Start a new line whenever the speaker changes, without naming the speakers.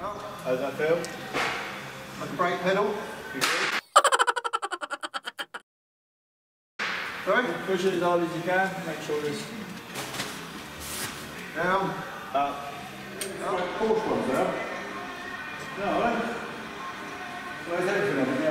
How does that feel?
Like a brake pedal.
You?
Sorry?
Push it as hard as you can. Make sure there's
Down.
up.
Up. Porsche ones there.
No, right? Where's everything on it?